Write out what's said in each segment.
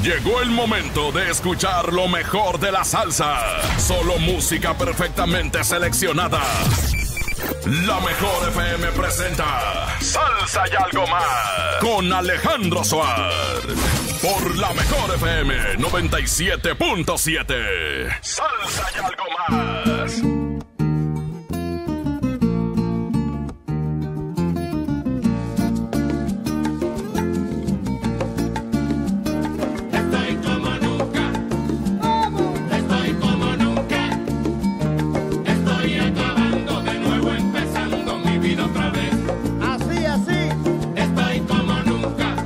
Llegó el momento de escuchar lo mejor de la salsa. Solo música perfectamente seleccionada. La mejor FM presenta Salsa y algo más con Alejandro Suárez. Por la mejor FM 97.7. Salsa y algo más.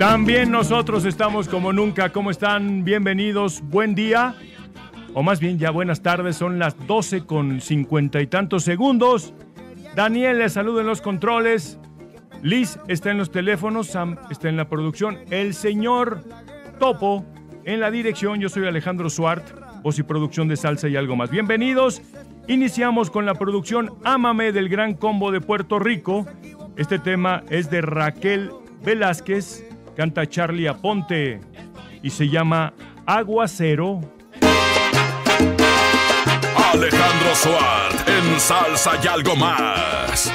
También nosotros estamos como nunca. ¿Cómo están? Bienvenidos. Buen día. O más bien ya buenas tardes. Son las 12 con cincuenta y tantos segundos. Daniel les saluda en los controles. Liz está en los teléfonos. Sam está en la producción. El señor Topo en la dirección. Yo soy Alejandro Suart. Voz y producción de salsa y algo más. Bienvenidos. Iniciamos con la producción Ámame del Gran Combo de Puerto Rico. Este tema es de Raquel Velázquez. Canta Charlie Aponte y se llama Aguacero. Alejandro Suárez en Salsa y algo más.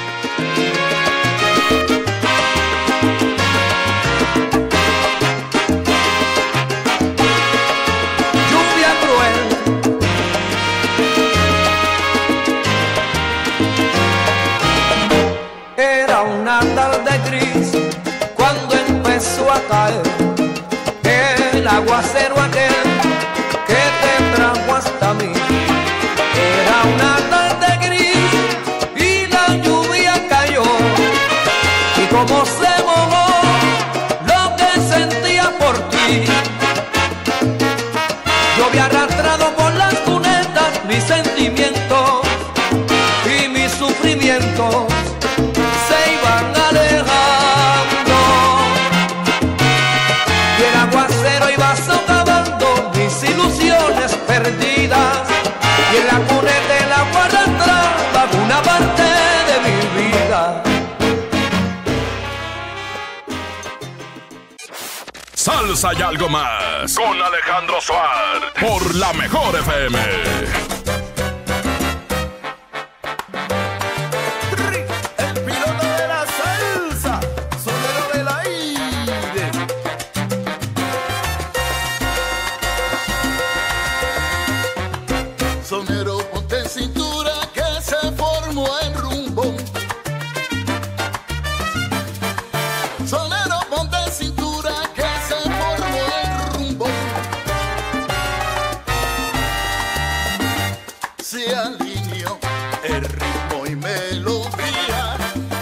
Salsa y algo más con Alejandro Suárez por la mejor FM.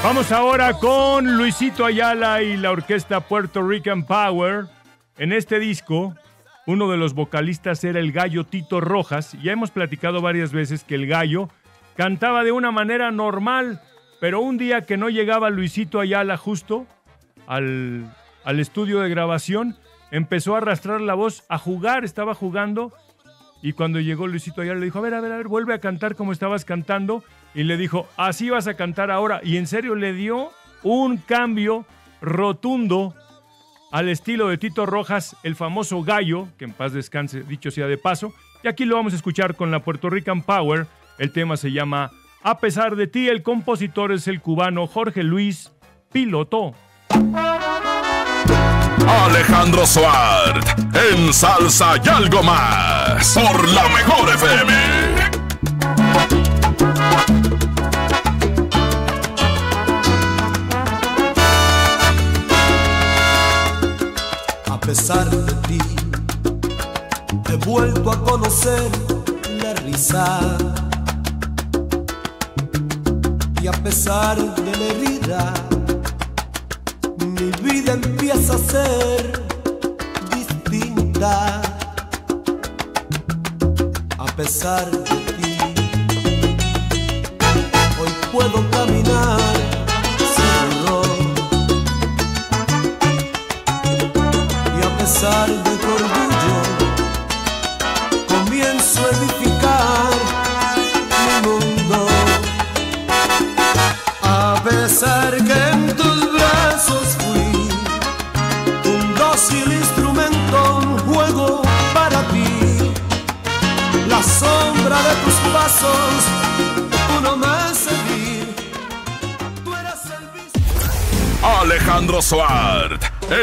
Vamos ahora con Luisito Ayala y la orquesta Puerto Rican Power. En este disco, uno de los vocalistas era el gallo Tito Rojas. Ya hemos platicado varias veces que el gallo cantaba de una manera normal, pero un día que no llegaba Luisito Ayala justo al, al estudio de grabación, empezó a arrastrar la voz, a jugar, estaba jugando. Y cuando llegó Luisito Ayala le dijo, a ver, a ver, a ver, vuelve a cantar como estabas cantando. Y le dijo, así vas a cantar ahora. Y en serio le dio un cambio rotundo al estilo de Tito Rojas, el famoso gallo, que en paz descanse, dicho sea de paso. Y aquí lo vamos a escuchar con la Puerto Rican Power. El tema se llama A pesar de ti, el compositor es el cubano Jorge Luis Piloto. Alejandro Suárez en Salsa y algo más por la mejor FM. A pesar de ti, he vuelto a conocer la risa. Y a pesar de la herida, empieza a ser distinta. A pesar de ti, hoy puedo caminar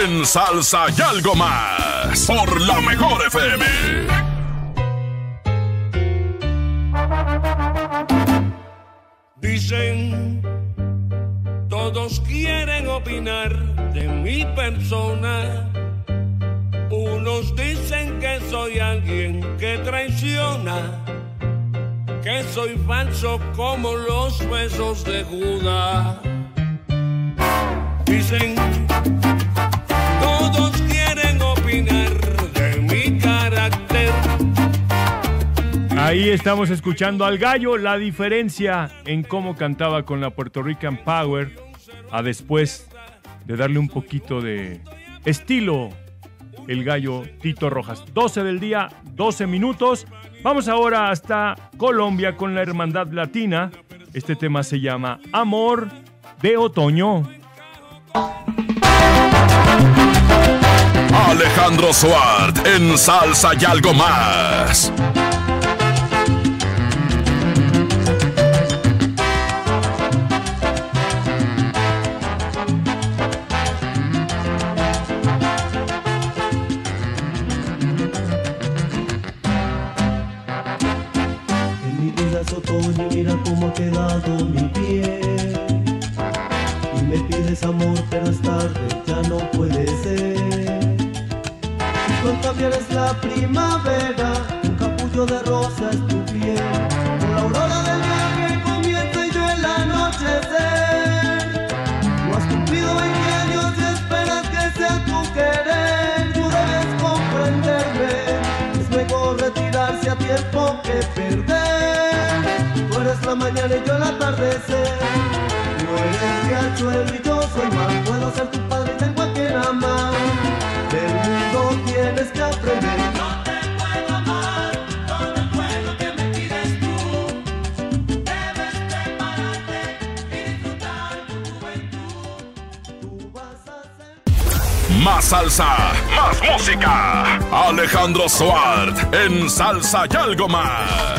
en Salsa y algo más por la mejor FM. Dicen, todos quieren opinar de mi persona. Unos dicen que soy alguien que traiciona, que soy falso como los besos de Judas. Estamos escuchando al gallo, la diferencia en cómo cantaba con la Puerto Rican Power a después de darle un poquito de estilo el gallo Tito Rojas. 12 del día, 12 minutos. Vamos ahora hasta Colombia con la Hermandad Latina. Este tema se llama Amor de Otoño. Alejandro Suart en Salsa y algo más. En Salsa y algo más.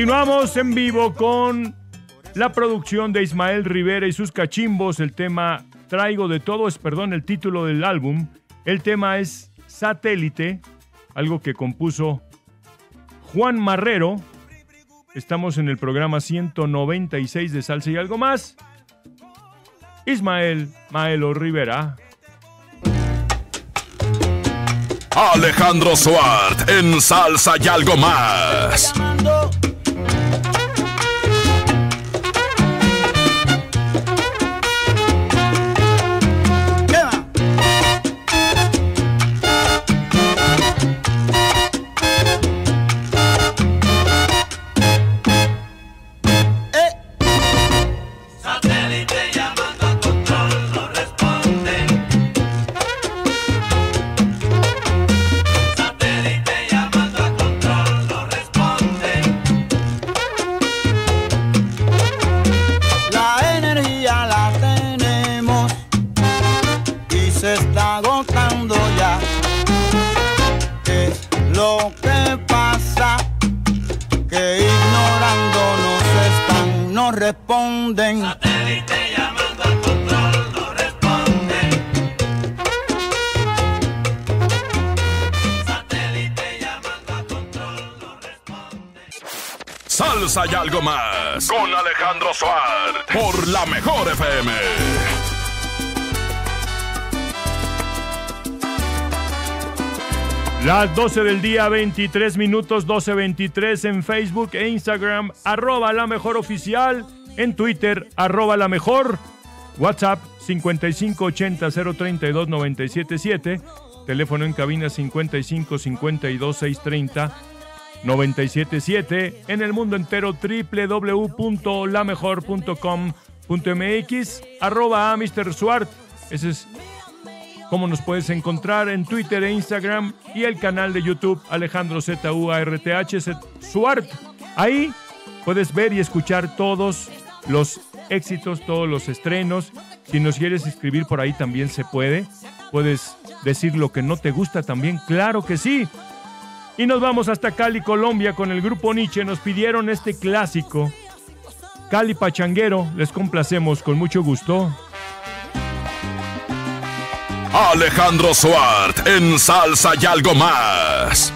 Continuamos en vivo con la producción de Ismael Rivera y sus cachimbos. El tema Traigo de todo es, perdón, el título del álbum. El tema es Satélite, algo que compuso Juan Marrero. Estamos en el programa 196 de Salsa y algo más. Ismael Maelo Rivera. Alejandro Suart en Salsa y algo más. Responden. Satélite llamando a control, no responde. Satélite llamando a control, no responde. Salsa y algo más con Alejandro Suart por la mejor FM. Las 12 del día, 23 minutos, 12.23 en Facebook e Instagram, arroba la mejor oficial, en Twitter, arroba la mejor. WhatsApp 5580-032-977. Teléfono en cabina 5552-630. 977 en el mundo entero www.lamejor.com.mx arroba a Mr. Suart ese es como nos puedes encontrar en Twitter e Instagram y el canal de YouTube Alejandro ZUARTH Suart ahí puedes ver y escuchar todos los éxitos todos los estrenos si nos quieres escribir por ahí también se puede puedes decir lo que no te gusta también claro que sí y nos vamos hasta Cali, Colombia, con el grupo Nietzsche. Nos pidieron este clásico. Cali Pachanguero, les complacemos con mucho gusto. Alejandro Suart en salsa y algo más.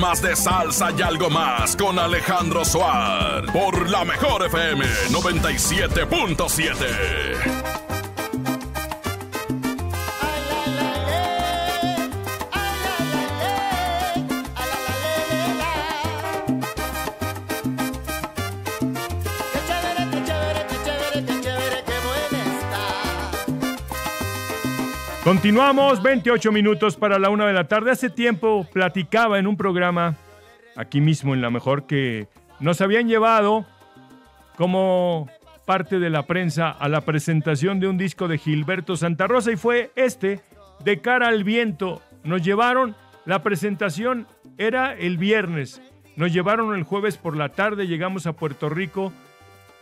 Más de salsa y algo más con Alejandro Suar por la mejor FM 97.7. Continuamos, 28 minutos para la una de la tarde. Hace tiempo platicaba en un programa, aquí mismo en La Mejor, que nos habían llevado como parte de la prensa a la presentación de un disco de Gilberto Santa Rosa y fue este, De cara al viento. Nos llevaron, la presentación era el viernes, nos llevaron el jueves por la tarde, llegamos a Puerto Rico,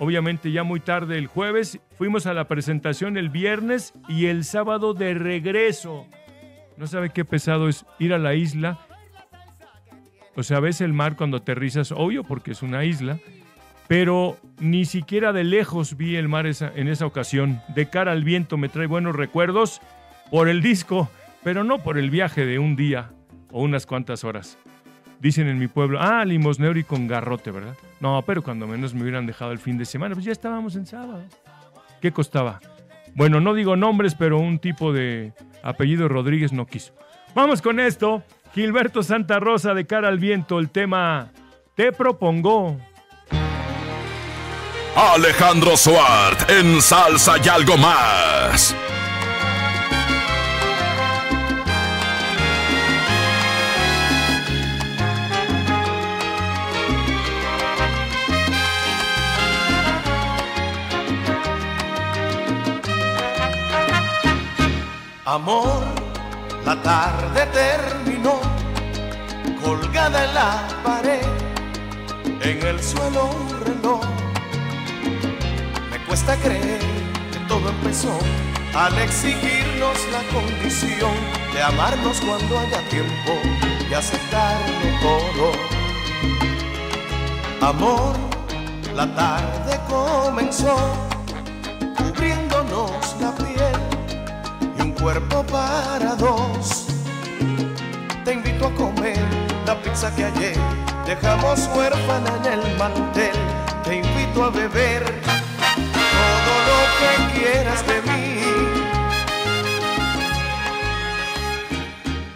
obviamente ya muy tarde el jueves, fuimos a la presentación el viernes y el sábado de regreso. No sabe qué pesado es ir a la isla. O sea, ves el mar cuando aterrizas, obvio, porque es una isla, pero ni siquiera de lejos vi el mar esa- en esa ocasión. De cara al viento me trae buenos recuerdos por el disco, pero no por el viaje de un día o unas cuantas horas. Dicen en mi pueblo, ah, limosnero y con garrote, ¿verdad? No, pero cuando menos me hubieran dejado el fin de semana, pues ya estábamos en sábado. ¿Qué costaba? Bueno, no digo nombres, pero un tipo de apellido Rodríguez no quiso. Vamos con esto. Gilberto Santa Rosa de cara al viento, el tema Te propongo. Alejandro Suart en salsa y algo más. Amor, la tarde terminó, colgada en la pared, en el suelo un reloj. Me cuesta creer que todo empezó al exigirnos la condición de amarnos cuando haya tiempo y aceptarlo todo. Amor, la tarde comenzó cubriéndonos la piel cuerpo para dos. Te invito a comer la pizza que ayer dejamos huérfana en el mantel. Te invito a beber todo lo que quieras de mí.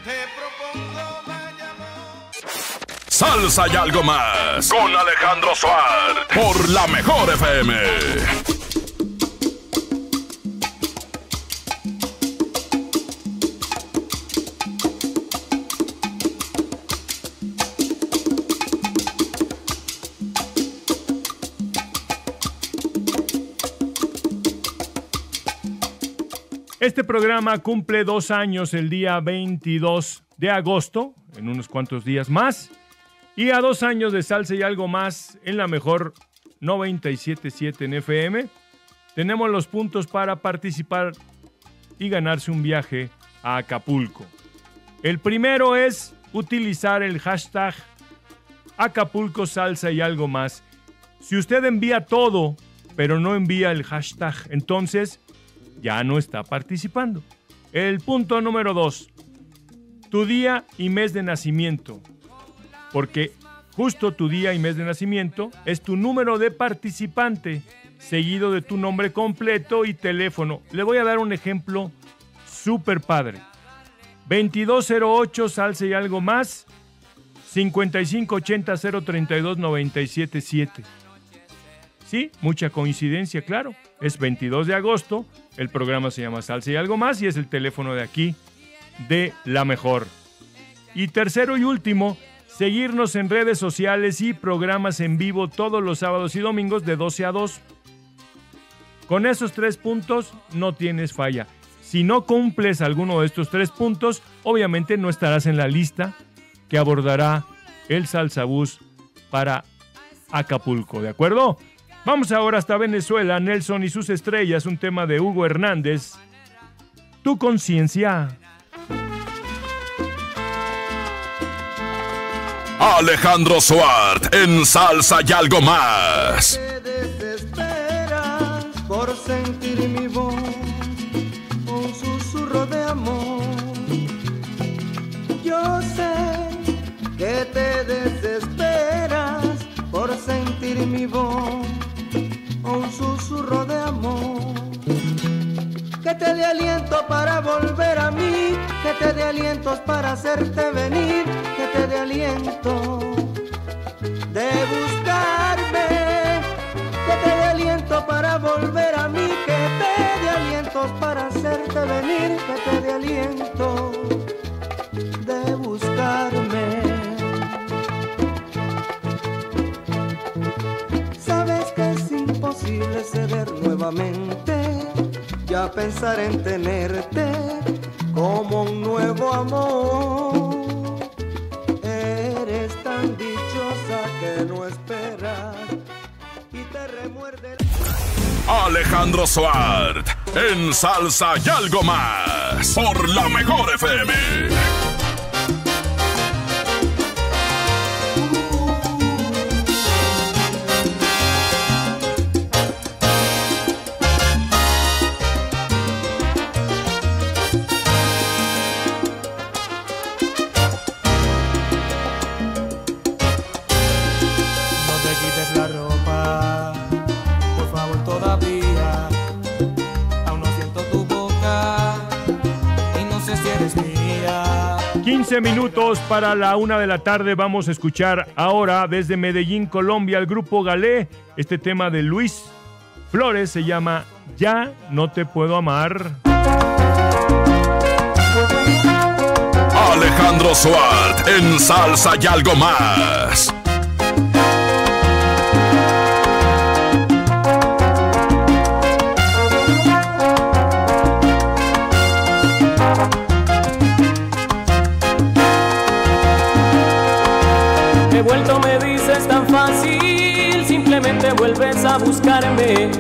Te propongo. Salsa y algo más con Alejandro Suart por la mejor FM. Este programa cumple dos años el día 22 de agosto, en unos cuantos días más. Y a dos años de salsa y algo más en la mejor 977 en FM, tenemos los puntos para participar y ganarse un viaje a Acapulco. El primero es utilizar el hashtag Acapulco Salsa y algo más. Si usted envía todo, pero no envía el hashtag, entonces ya no está participando. El punto número dos, tu día y mes de nacimiento. Porque justo tu día y mes de nacimiento es tu número de participante, seguido de tu nombre completo y teléfono. Le voy a dar un ejemplo súper padre. 2208 salsa y algo más 5580 032 977. Sí, mucha coincidencia, claro. Es 22 de agosto, el programa se llama Salsa y algo más y es el teléfono de aquí de La Mejor. Y tercero y último, seguirnos en redes sociales y programas en vivo todos los sábados y domingos de 12 a 2. Con esos tres puntos no tienes falla. Si no cumples alguno de estos tres puntos, obviamente no estarás en la lista que abordará el Salsabús para Acapulco, ¿de acuerdo? Vamos ahora hasta Venezuela, Nelson y sus estrellas, un tema de Hugo Hernández. Tu conciencia. Alejandro Suart en Salsa y algo más. Te desesperas por sentir mi voz, un susurro de amor. Yo sé que te desesperas por sentir mi voz, un susurro de amor. Que te dé aliento para volver a mí, que te dé alientos para hacerte venir, que te dé aliento de buscarme, que te dé aliento para volver a mí, que te dé alientos para hacerte venir, que te dé aliento nuevamente, ya pensar en tenerte como un nuevo amor. Eres tan dichosa que no esperas y te remuerde. Alejandro Suart en Salsa y algo más por la mejor FM. 15 minutos para la una de la tarde. Vamos a escuchar ahora desde Medellín, Colombia, el grupo Galé. Este tema de Luis Flores se llama Ya no te puedo amar. Alejandro Suart en Salsa y algo más. Buscarme.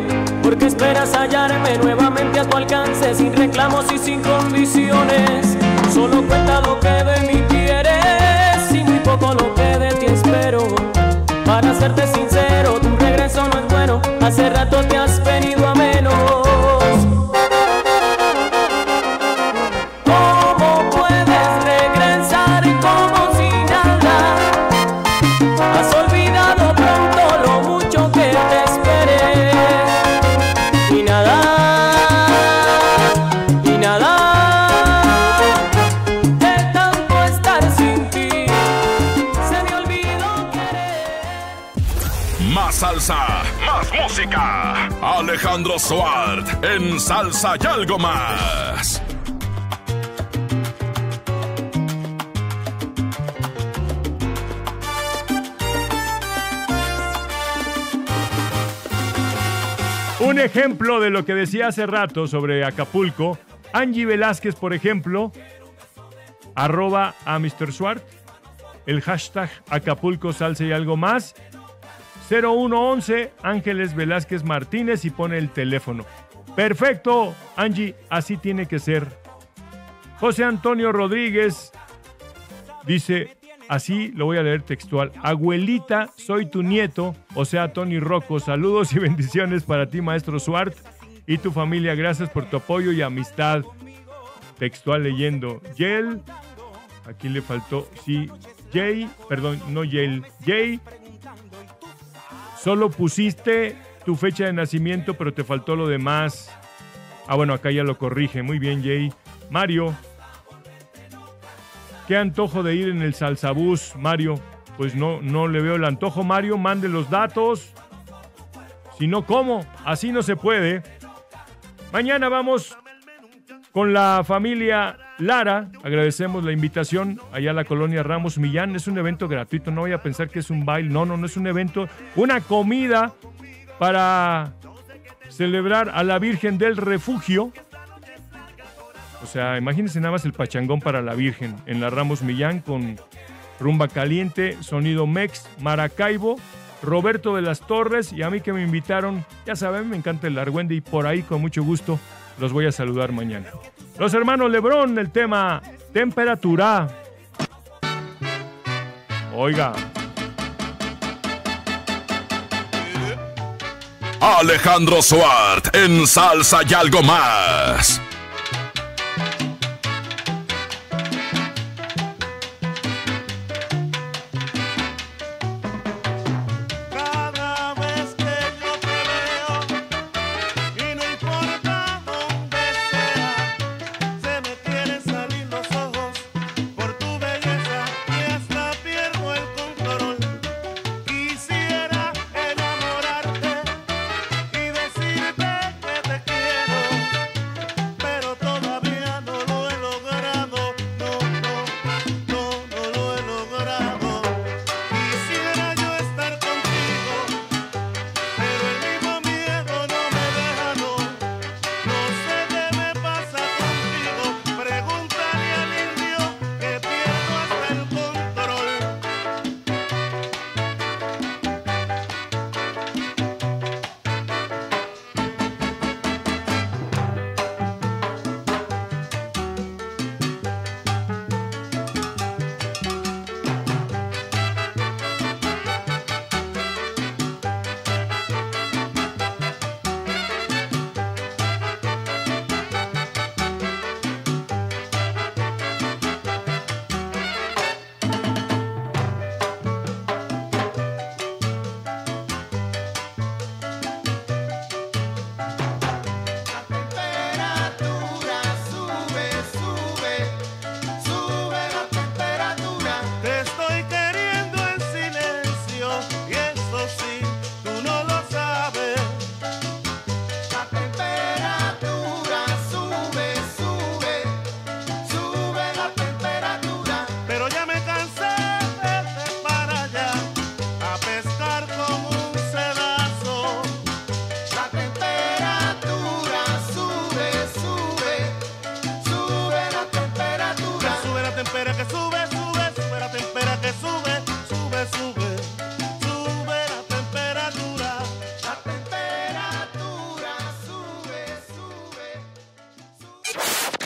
Porque esperas hallarme nuevamente a tu alcance, sin reclamos y sin condiciones. Solo cuenta lo que de mí quieres y muy poco lo que de ti espero. Para serte sincero, tu regreso no es bueno, hace rato te Alejandro Suart en Salsa y algo más. Un ejemplo de lo que decía hace rato sobre Acapulco Angie Velázquez, por ejemplo, arroba a Mr. Swart, el hashtag Acapulco Salsa y algo más, 0111 Ángeles Velázquez Martínez y pone el teléfono. Perfecto, Angie, así tiene que ser. José Antonio Rodríguez dice, así lo voy a leer textual. Abuelita, soy tu nieto, o sea, Tony Rocco. Saludos y bendiciones para ti, maestro Swart, y tu familia. Gracias por tu apoyo y amistad. Textual leyendo. Yel, aquí le faltó, sí, Jay, perdón, no Yel, Jay. Solo pusiste tu fecha de nacimiento, pero te faltó lo demás. Ah, bueno, acá ya lo corrige. Muy bien, Jay. Mario. Qué antojo de ir en el salsabús, Mario. Pues no, no le veo el antojo, Mario. Mande los datos. Si no, ¿cómo? Así no se puede. Mañana vamos con la familia Lara. Agradecemos la invitación allá a la colonia Ramos Millán. Es un evento gratuito. No voy a pensar que es un baile. No, no, no es un evento. Una comida para celebrar a la Virgen del Refugio. O sea, imagínense nada más el pachangón para la Virgen en la Ramos Millán con rumba caliente, sonido mex, Maracaibo, Roberto de las Torres y a mí que me invitaron, ya saben, me encanta el argüende y por ahí con mucho gusto los voy a saludar mañana. Los hermanos Lebrón, el tema temperatura. Oiga. Alejandro Suart en Salsa y algo más.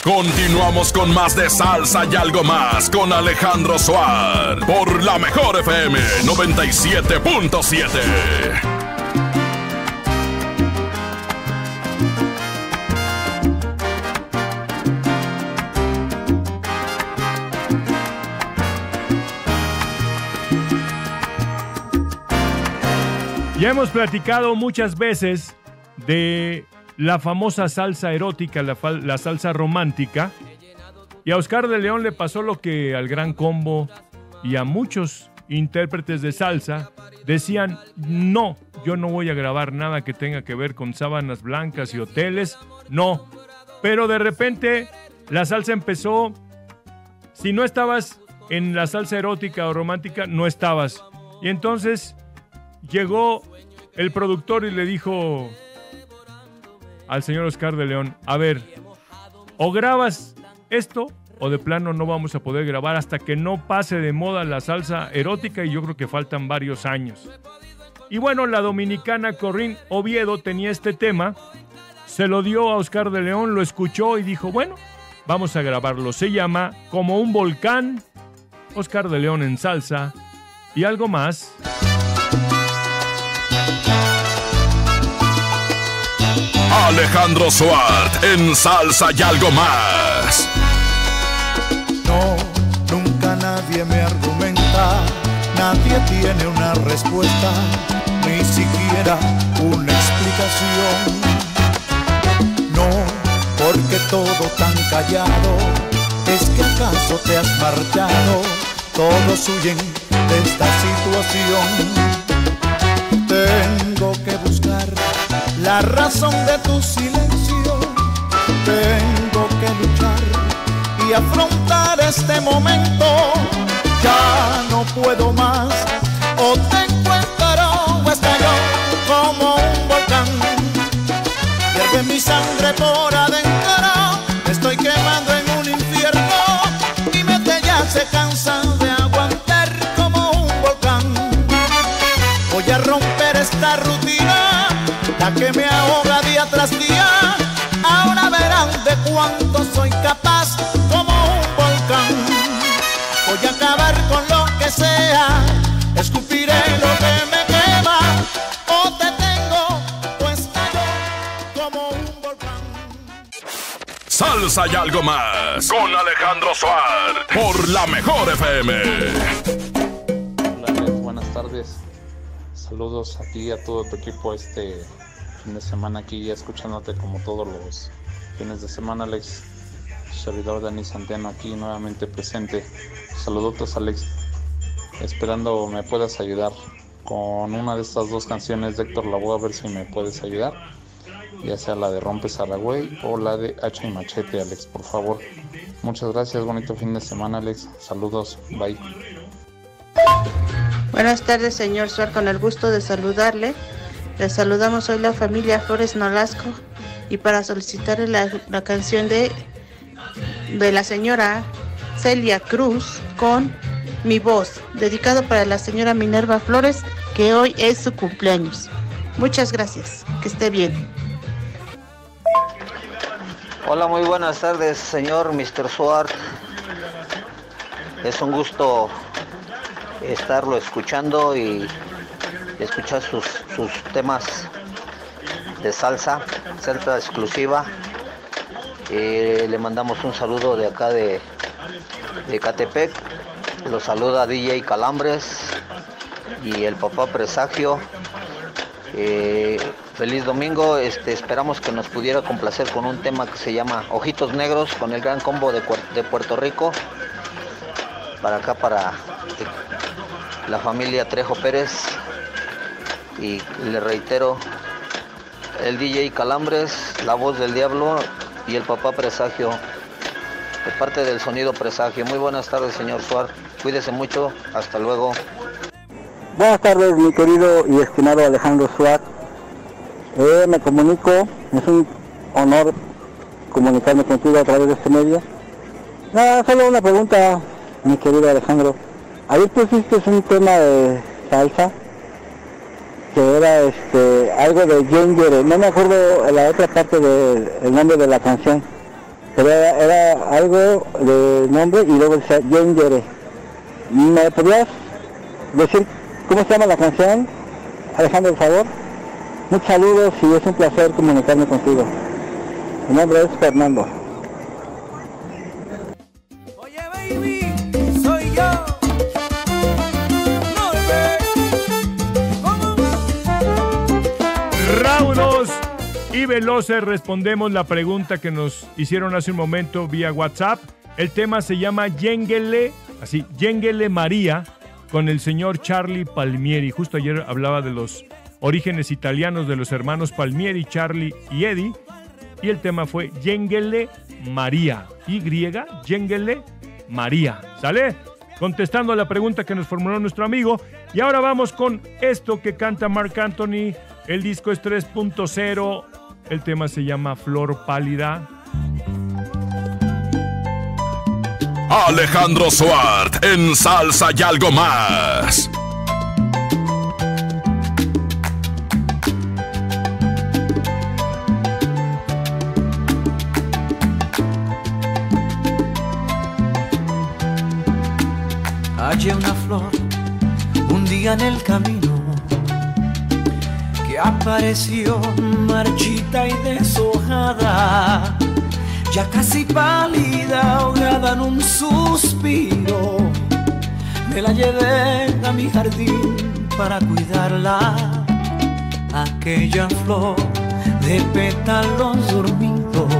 Continuamos con más de salsa y algo más con Alejandro Suar por la mejor FM 97.7. Ya hemos platicado muchas veces de la famosa salsa erótica, la, salsa romántica. Y a Oscar de León le pasó lo que al Gran Combo y a muchos intérpretes de salsa decían, no, yo no voy a grabar nada que tenga que ver con sábanas blancas y hoteles, no. Pero de repente la salsa empezó, si no estabas en la salsa erótica o romántica, no estabas. Y entonces llegó el productor y le dijo al señor Oscar de León, a ver, O grabas esto o de plano no vamos a poder grabar hasta que no pase de moda la salsa erótica y yo creo que faltan varios años. Y bueno, la dominicana Corinne Oviedo tenía este tema, se lo dio a Oscar de León, lo escuchó y dijo, bueno, vamos a grabarlo. Se llama Como un volcán, Oscar de León en salsa y algo más. Alejandro Suart en salsa y algo más. No, nunca nadie me argumenta, nadie tiene una respuesta, ni siquiera una explicación. No, porque todo tan callado, es que acaso te has marchado, todos huyen de esta situación. Tengo que buscar la razón de tu silencio, tengo que luchar y afrontar este momento. Ya no puedo más, o te encuentro o como un volcán. Hierve mi sangre por adentro, estoy quemando en un infierno. Mi mente ya se cansa que me ahoga día tras día. Ahora verán de cuánto soy capaz como un volcán. Voy a acabar con lo que sea, escupiré lo que me quema. O te tengo, o estallo como un volcán. Salsa y algo más con Alejandro Suart por la mejor FM. Buenas tardes. Saludos a ti y a todo tu equipo este fin de semana aquí escuchándote como todos los fines de semana Alex. Servidor Dani Santeno aquí nuevamente presente. Saludos Alex. Esperando me puedas ayudar con una de estas dos canciones de Héctor Lavoe a ver si me puedes ayudar. Ya sea la de Rompes a la Güey o la de Hacha y Machete Alex, por favor. Muchas gracias, bonito fin de semana Alex. Saludos, bye. Buenas tardes, señor Suar, con el gusto de saludarle. Le saludamos hoy la familia Flores Nolasco y para solicitarle la, la canción de, de la señora Celia Cruz con Mi Voz, dedicado para la señora Minerva Flores, que hoy es su cumpleaños. Muchas gracias, que esté bien. Hola, muy buenas tardes, señor Mr. Suart. Es un gusto estarlo escuchando y escuchar sus, sus temas de salsa, salsa exclusiva. Eh, le mandamos un saludo de acá de, de Catepec. Lo saluda DJ Calambres y el papá Presagio. Eh, feliz domingo, este, esperamos que nos pudiera complacer con un tema que se llama Ojitos Negros con el gran combo de, de Puerto Rico. Para acá, para la familia Trejo Pérez. Y le reitero, el DJ Calambres, la voz del diablo y el papá Presagio. De parte del sonido Presagio. Muy buenas tardes, señor Suar. Cuídese mucho. Hasta luego. Buenas tardes, mi querido y estimado Alejandro Suárez. Eh, me comunico, es un honor comunicarme contigo a través de este medio. Nada, solo una pregunta, mi querido Alejandro. Ayer pusiste un tema de salsa que era este algo de Ginger, no me acuerdo la otra parte del nombre de la canción, pero era, algo de nombre y luego decía Ginger. ¿Me podrías decir cómo se llama la canción? Alejandro, por favor. Muchos saludos y es un placer comunicarme contigo. Mi nombre es Fernando. Soy yo. Raudos y veloces respondemos la pregunta que nos hicieron hace un momento vía WhatsApp. El tema se llama Yenguele, así, Yenguele María, con el señor Charlie Palmieri. Justo ayer hablaba de los orígenes italianos de los hermanos Palmieri, Charlie y Eddie. Y el tema fue Yenguele María. Y, Yenguele María. ¿Sale? Contestando a la pregunta que nos formuló nuestro amigo. Y ahora vamos con esto que canta Mark Anthony. El disco es 3.0. El tema se llama Flor Pálida. Alejandro Suart en Salsa y algo más. Hallé una flor un día en el camino apareció marchita y deshojada, ya casi pálida, ahogada en un suspiro. Me la llevé a mi jardín para cuidarla, aquella flor de pétalos dormidos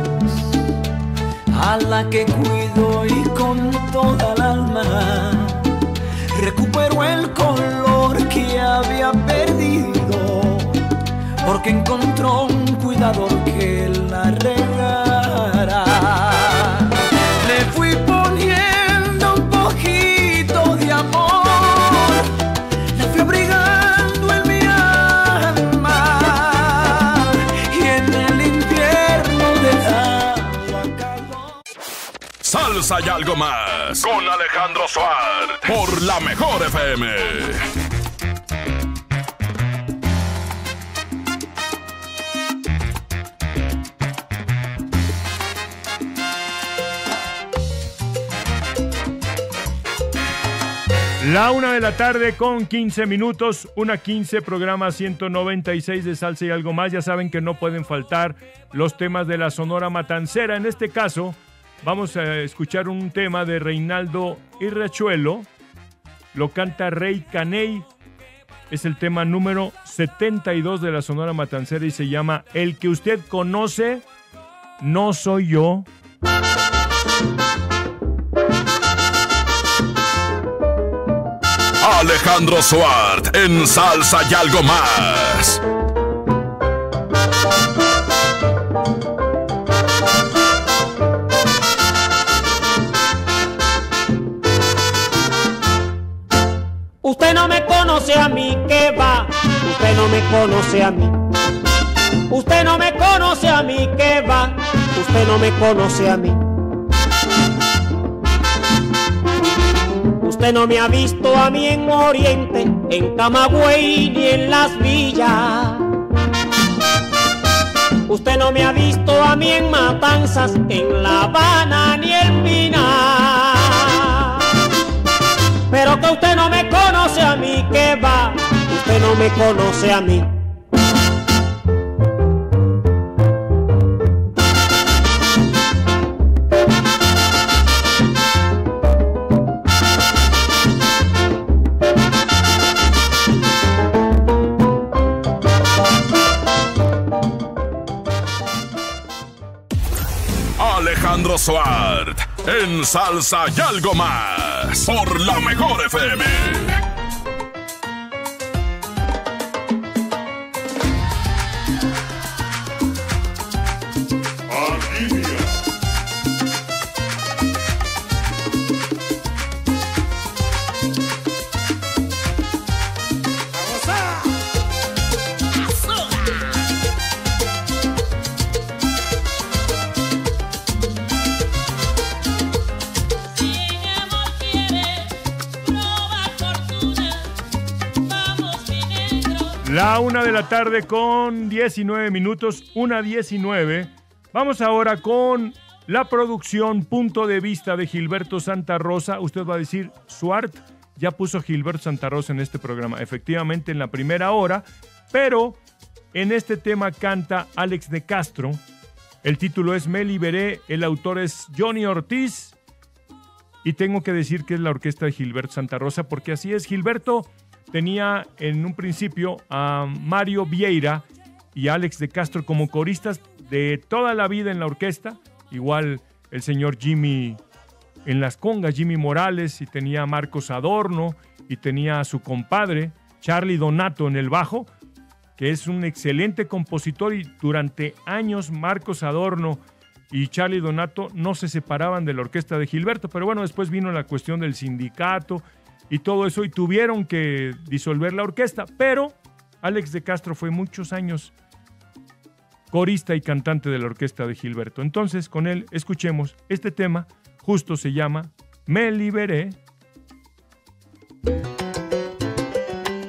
a la que cuido y con toda el alma recupero el color que había perdido porque encontró un cuidador que la regara. Le fui poniendo un poquito de amor, la fui abrigando en mi alma y en el invierno dejaba Salsa y algo más con Alejandro Suart por la mejor FM. La una de la tarde con 15 minutos, una 15, programa 196 de Salsa y algo más. Ya saben que no pueden faltar los temas de la Sonora Matancera. En este caso, vamos a escuchar un tema de Reinaldo Irrachuelo. Lo canta Rey Caney. Es el tema número 72 de la Sonora Matancera y se llama El que usted conoce, no soy yo. Alejandro Suart en Salsa y algo más. Usted no me conoce a mí, ¿qué va? Usted no me conoce a mí. Usted no me conoce a mí, ¿qué va? Usted no me conoce a mí. Usted no me ha visto a mí en Oriente, en Camagüey ni en las villas. Usted no me ha visto a mí en Matanzas, en La Habana ni en Pinar. Pero que usted no me conoce a mí, que va, usted no me conoce a mí. En Salsa y algo más por la mejor FM. Una de la tarde con 19 minutos, una 19. Vamos ahora con la producción Punto de Vista de Gilberto Santa Rosa. Usted va a decir, Suart ya puso Gilberto Santa Rosa en este programa. Efectivamente, en la primera hora, pero en este tema canta Alex de Castro. El título es Me Liberé, el autor es Johnny Ortiz. Y tengo que decir que es la orquesta de Gilberto Santa Rosa, porque así es. Gilberto tenía en un principio a Mario Vieira y Alex de Castro como coristas de toda la vida en la orquesta. Igual el señor Jimmy en las congas, Jimmy Morales, y tenía a Marcos Adorno, y tenía a su compadre, Charlie Donato, en el bajo, que es un excelente compositor y durante años Marcos Adorno y Charlie Donato no se separaban de la orquesta de Gilberto, pero bueno, después vino la cuestión del sindicato y todo eso y tuvieron que disolver la orquesta, pero Alex de Castro fue muchos años corista y cantante de la orquesta de Gilberto. Entonces, con él escuchemos este tema, justo se llama Me liberé.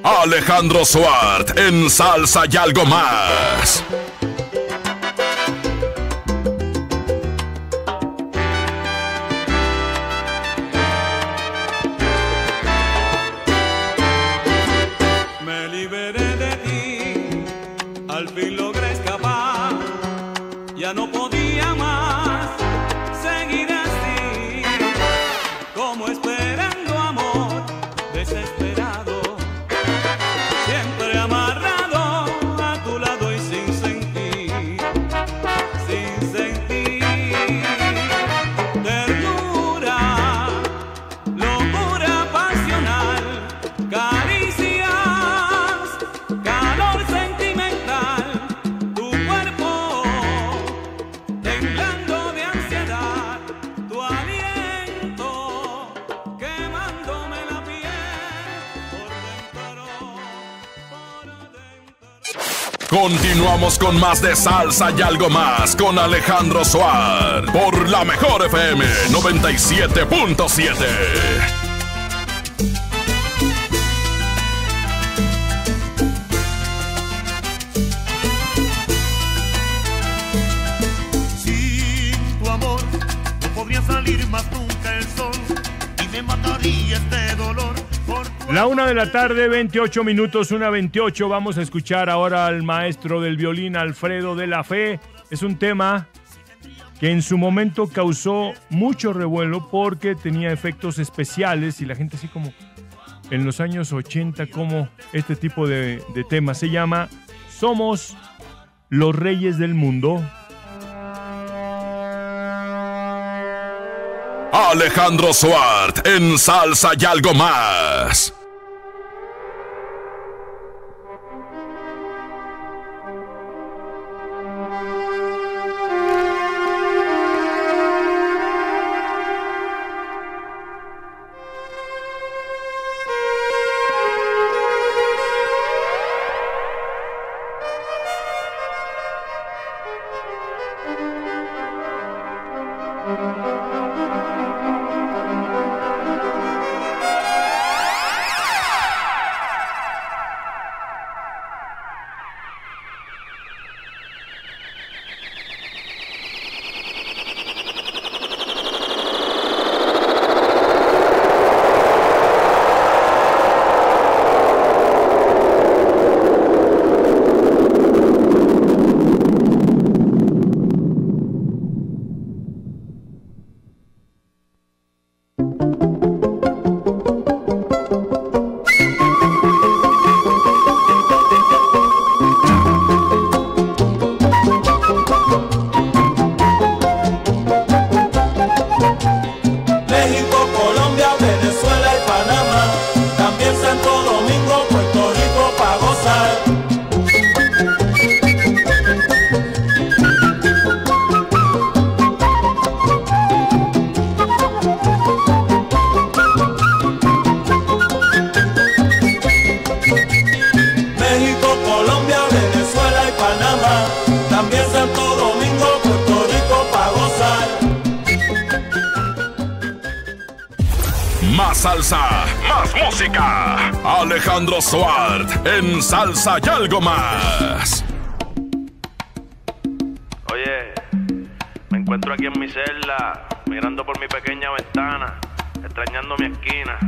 Alejandro Suart en Salsa y algo más. This is Continuamos con más de Salsa y algo más con Alejandro Suart por la mejor FM 97.7. La una de la tarde, 28 minutos, una 28. Vamos a escuchar ahora al maestro del violín, Alfredo de la Fe. Es un tema que en su momento causó mucho revuelo porque tenía efectos especiales y la gente así como en los años 80 como este tipo de, de temas. Se llama Somos los Reyes del Mundo. Alejandro Suart en Salsa y algo más. Salsa, más música. Alejandro Suart en Salsa y algo más. Oye, me encuentro aquí en mi celda, mirando por mi pequeña ventana, extrañando mi esquina,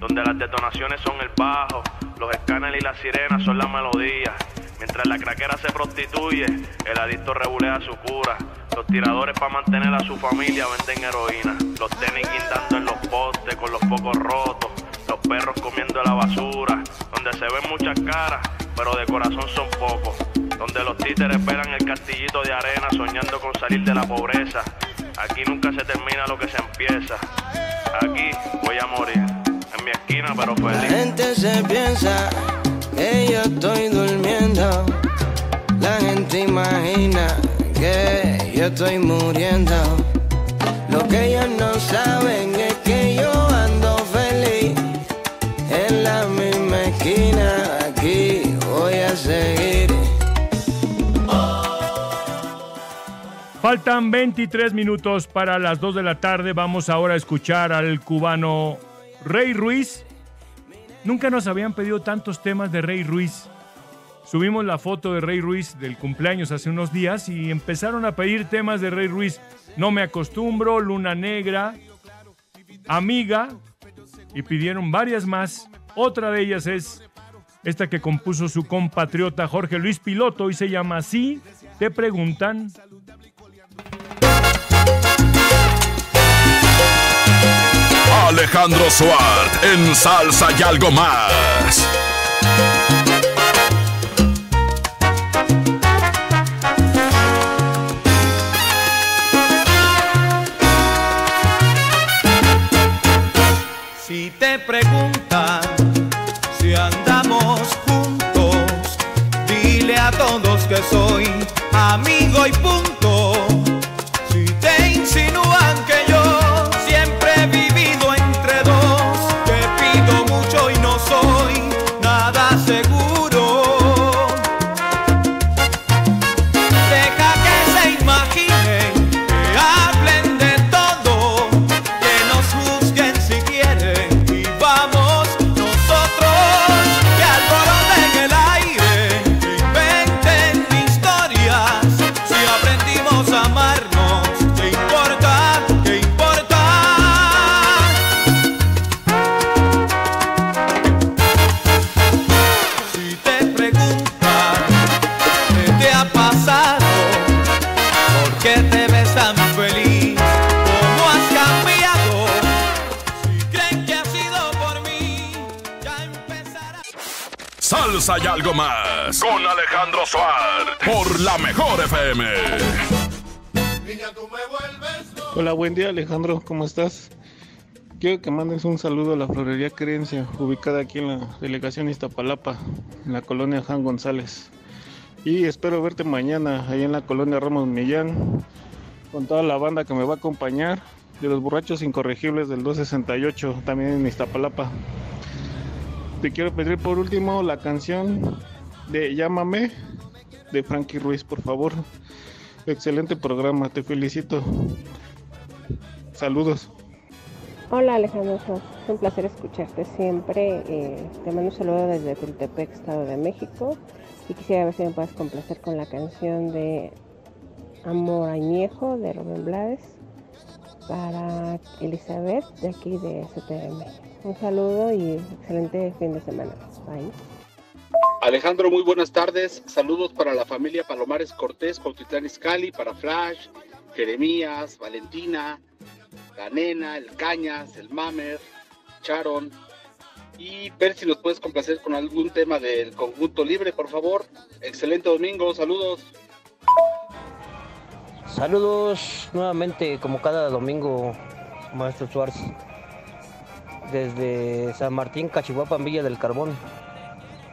donde las detonaciones son el bajo, los escáneres y las sirenas son la melodía. Mientras la craquera se prostituye, el adicto rebulea su cura. Los tiradores para mantener a su familia venden heroína. Los tenis guindando en los postes con los focos rotos. Los perros comiendo la basura. Donde se ven muchas caras, pero de corazón son pocos. Donde los títeres esperan el castillito de arena soñando con salir de la pobreza. Aquí nunca se termina lo que se empieza. Aquí voy a morir. En mi esquina, pero La feliz. gente se piensa que yo estoy durmiendo. La gente imagina que yo estoy muriendo. Lo que ellos no saben es que yo ando feliz. En la misma esquina, aquí voy a seguir. Faltan 23 minutos para las 2 de la tarde. Vamos ahora a escuchar al cubano Rey Ruiz. Nunca nos habían pedido tantos temas de Rey Ruiz. Subimos la foto de Rey Ruiz del cumpleaños hace unos días y empezaron a pedir temas de Rey Ruiz. No me acostumbro, Luna Negra, Amiga y pidieron varias más. Otra de ellas es esta que compuso su compatriota Jorge Luis Piloto y se llama Así, te preguntan. Alejandro Suart en Salsa y algo más. Si te preguntan si andamos juntos, dile a todos que soy amigo y punto. Salsa y algo más con Alejandro Suart por la mejor FM. Hola, buen día Alejandro, ¿cómo estás? Quiero que mandes un saludo a la Florería Querencia, ubicada aquí en la delegación Iztapalapa, en la colonia Juan González. Y espero verte mañana ahí en la colonia Ramos Millán, con toda la banda que me va a acompañar, de los borrachos incorregibles del 268, también en Iztapalapa. Te quiero pedir por último la canción de Llámame de Frankie Ruiz, por favor. Excelente programa, te felicito. Saludos. Hola Alejandro, es un placer escucharte siempre. eh, te mando un saludo desde Tultepec, Estado de México. Y quisiera ver si me puedes complacer con la canción de Amor Añejo de Rubén Blades para Elizabeth de aquí de STM. Un saludo y excelente fin de semana. Bye. Alejandro, muy buenas tardes. Saludos para la familia Palomares Cortés, Cuautitlán Izcalli, para Flash, Jeremías, Valentina, la nena, el Cañas, el Mamer, Charon. Y ver si nos puedes complacer con algún tema del conjunto libre, por favor. Excelente domingo, saludos. Saludos nuevamente, como cada domingo, Maestro Suárez, desde San Martín, Cachihuapan, Villa del Carbón.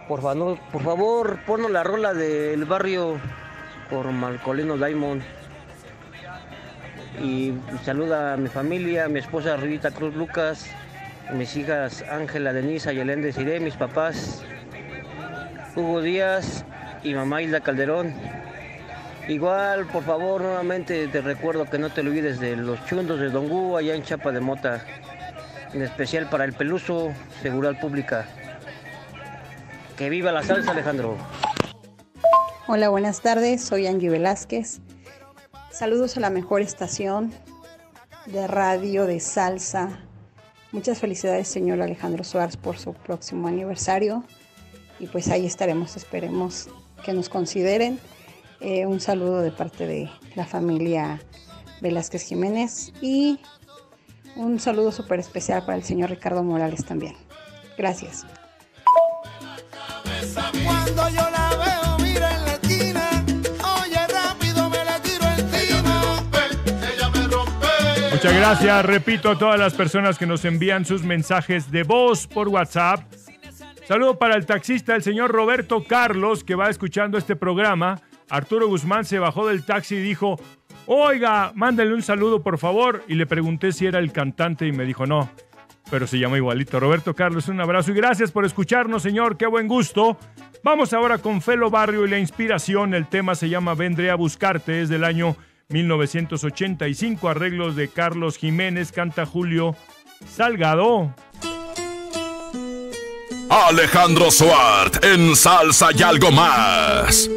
Por favor, por favor, ponnos la rola del barrio por Malcolino Diamond. Y saluda a mi familia, mi esposa Rita Cruz Lucas, mis hijas Ángela, Denisa y Elén Desiré, mis papás Hugo Díaz y mamá Hilda Calderón. Igual, por favor, nuevamente te recuerdo que no te olvides de los chundos de Don Gu allá en Chapa de Mota. En especial para el Peluso, Seguridad Pública. Que viva la salsa, Alejandro. Hola, buenas tardes. Soy Angie Velázquez. Saludos a la mejor estación de radio de salsa. Muchas felicidades, señor Alejandro Suárez, por su próximo aniversario. Y pues ahí estaremos, esperemos que nos consideren. Eh, un saludo de parte de la familia Velázquez Jiménez y un saludo súper especial para el señor Ricardo Morales también. Gracias. Cuando yo la veo, mira en la esquina, oye rápido me la tiro encima. Ella me rompe. Muchas gracias, repito, a todas las personas que nos envían sus mensajes de voz por WhatsApp. Saludo para el taxista, el señor Roberto Carlos, que va escuchando este programa. Arturo Guzmán se bajó del taxi y dijo, oiga, mándale un saludo por favor. Y le pregunté si era el cantante y me dijo no, pero se llama igualito. Roberto Carlos, un abrazo y gracias por escucharnos, señor, qué buen gusto. Vamos ahora con Felo Barrio y la inspiración. El tema se llama Vendré a buscarte, es del año 1985, arreglos de Carlos Jiménez, canta Julio Salgado. Alejandro Suart en salsa y algo más.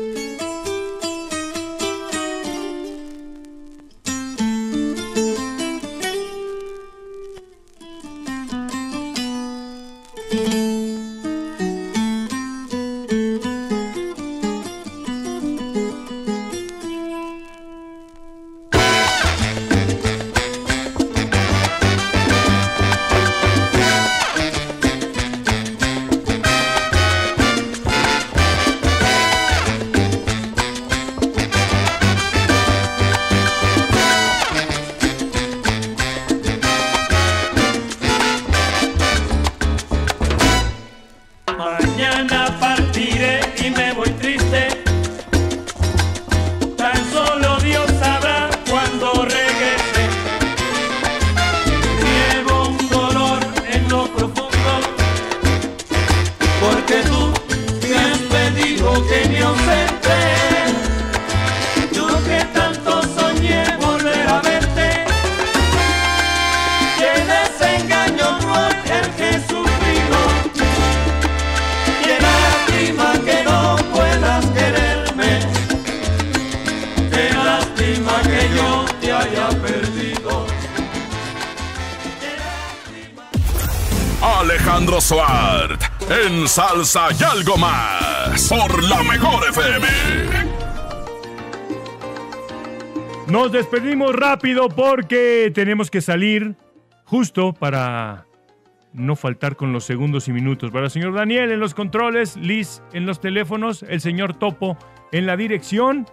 Alejandro Suart en salsa y algo más. Por la mejor FM. Nos despedimos rápido porque tenemos que salir justo para no faltar con los segundos y minutos. Para el señor Daniel en los controles, Liz en los teléfonos, el señor Topo en la dirección,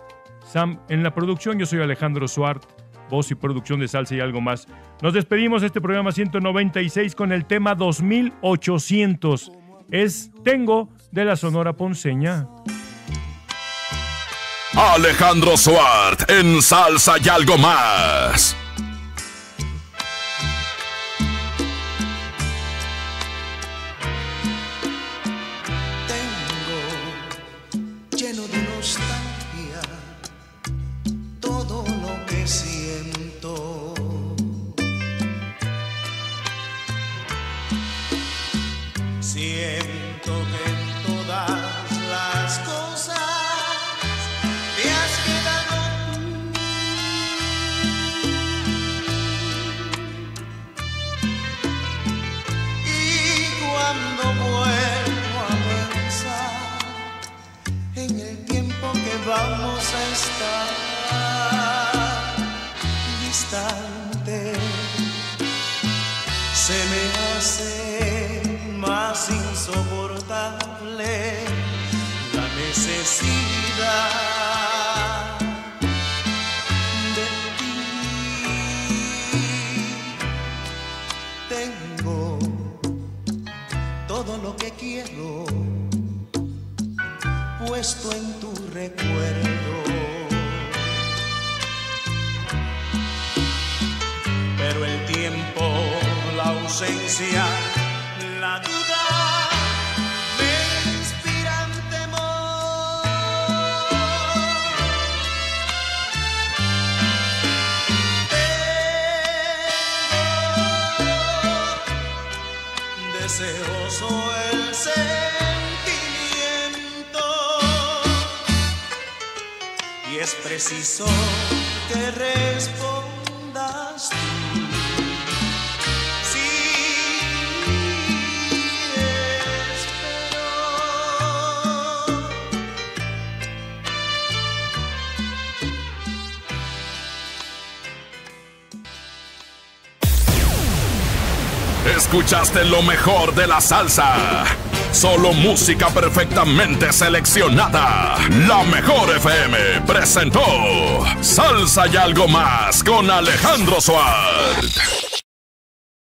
Sam en la producción. Yo soy Alejandro Suart, voz y producción de Salsa y algo más. Nos despedimos de este programa 196 con el tema 2800. Es Tengo de la Sonora Ponceña. Alejandro Suart en salsa y algo más. Estar distante se me hace más insoportable la necesidad de ti tengo todo lo que quiero puesto en tu recuerdo. Ausencia, la duda me inspiran temor. Tengo deseoso el sentimiento y es preciso que respondas Escuchaste lo mejor de la salsa. Solo música perfectamente seleccionada. La mejor FM presentó Salsa y algo más con Alejandro Suárez.